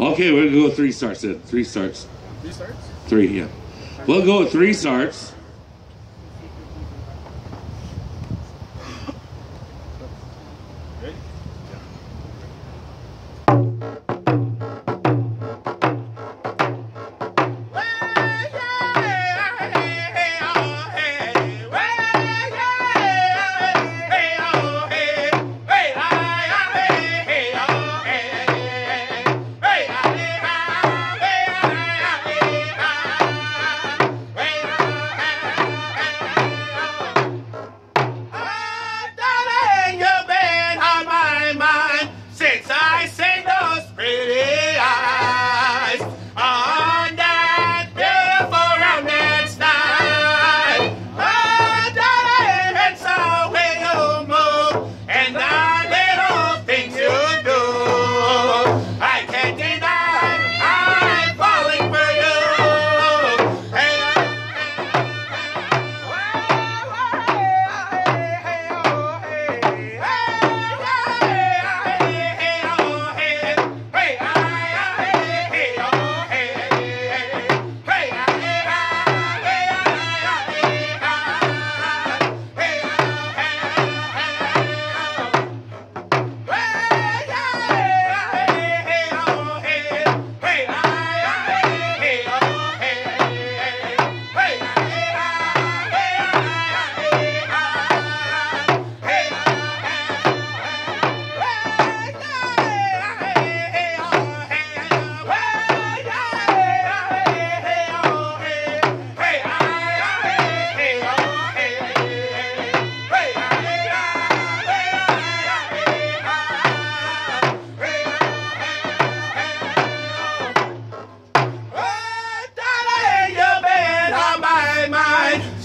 Okay, we're gonna go three starts then. Three starts. Three starts? Three, yeah. We'll go with three starts.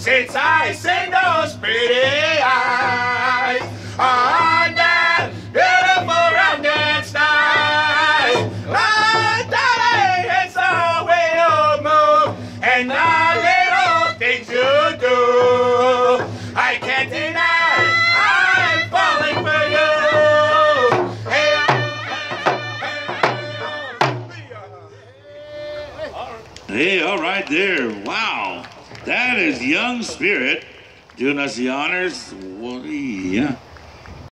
Since I seen those pretty eyes on that beautiful rounded night, oh, darling, it's the way you move and the little things you do. I can't deny I'm falling for you. Hey, Hey, all right there. Wow. That is Young Spirit doing us the honors. Well, yeah.